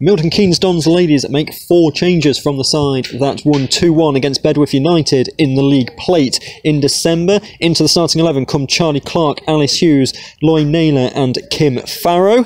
Milton Keynes Dons ladies make four changes from the side that won 2 1 against Bedworth United in the league plate in December. Into the starting 11 come Charlie Clark, Alice Hughes, Loy Naylor, and Kim Farrow.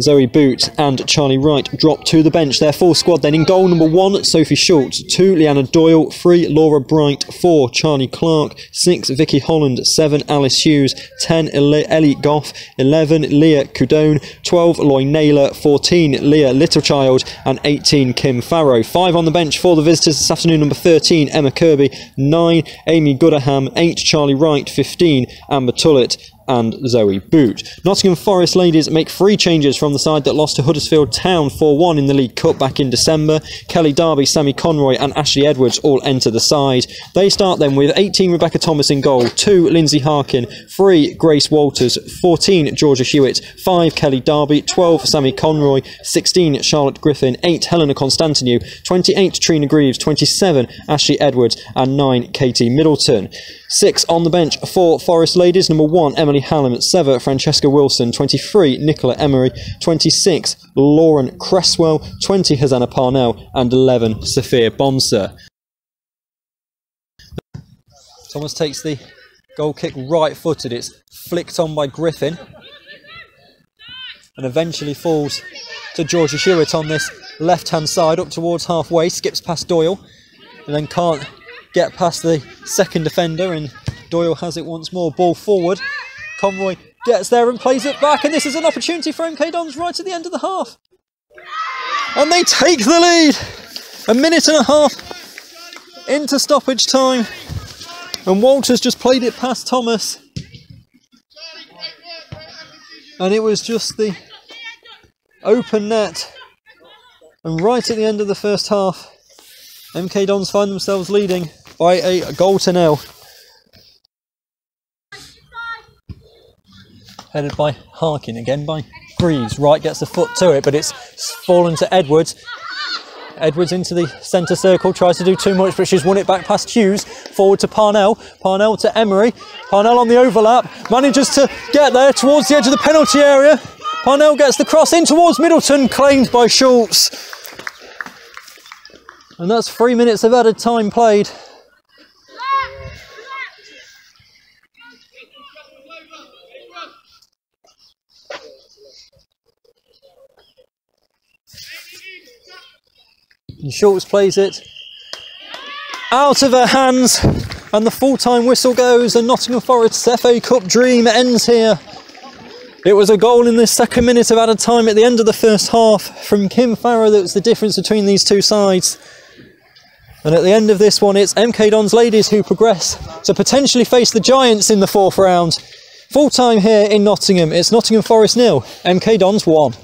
Zoe Boot and Charlie Wright drop to the bench. Their full squad then in goal number one, Sophie Schultz, two, Leanna Doyle, three, Laura Bright, four, Charlie Clark, six, Vicky Holland, seven, Alice Hughes, ten, Ellie Goff, eleven, Leah Cudone, twelve, Loy Naylor, fourteen, Leah Littlechild, and eighteen, Kim Farrow. Five on the bench for the visitors this afternoon, number thirteen, Emma Kirby, nine, Amy Goodaham, eight, Charlie Wright, fifteen, Amber Tullett, and Zoe Boot. Nottingham Forest ladies make three changes from the side that lost to Huddersfield Town 4-1 in the League Cup back in December. Kelly Darby, Sammy Conroy and Ashley Edwards all enter the side. They start then with 18 Rebecca Thomas in goal, 2 Lindsay Harkin, 3 Grace Walters, 14 Georgia Hewitt, 5 Kelly Darby, 12 Sammy Conroy, 16 Charlotte Griffin, 8 Helena Constantinou, 28 Trina Greaves, 27 Ashley Edwards and 9 Katie Middleton. 6 on the bench for Forest ladies, number 1 Emily Hallam, at 7 Francesca Wilson, 23 Nicola Emery, 26 Lauren Cresswell, 20 Hosanna Parnell, and 11 Sophia Bonser. Thomas takes the goal kick right footed, it's flicked on by Griffin and eventually falls to Georgia Hewitt on this left hand side up towards halfway, skips past Doyle and then can't get past the second defender and Doyle has it once more, ball forward. Conroy gets there and plays it back, and this is an opportunity for MK Dons right at the end of the half. And they take the lead. A minute and a half into stoppage time. And Walters just played it past Thomas. And it was just the open net. And right at the end of the first half, MK Dons find themselves leading by a goal to nil. Headed by Harkin, again by Greaves. Wright gets the foot to it, but it's fallen to Edwards. Edwards into the centre circle, tries to do too much, but she's won it back past Hughes. Forward to Parnell. Parnell to Emery. Parnell on the overlap, manages to get there towards the edge of the penalty area. Parnell gets the cross in towards Middleton, claimed by Schultz. And that's three minutes of added time played. And Schultz plays it out of her hands, and the full time whistle goes, and Nottingham Forest's FA Cup dream ends here. It was a goal in the second minute of added time at the end of the first half from Kim Farrow that was the difference between these two sides. And at the end of this one, it's MK Dons ladies who progress to potentially face the Giants in the fourth round. Full time here in Nottingham, it's Nottingham Forest nil, MK Dons 1.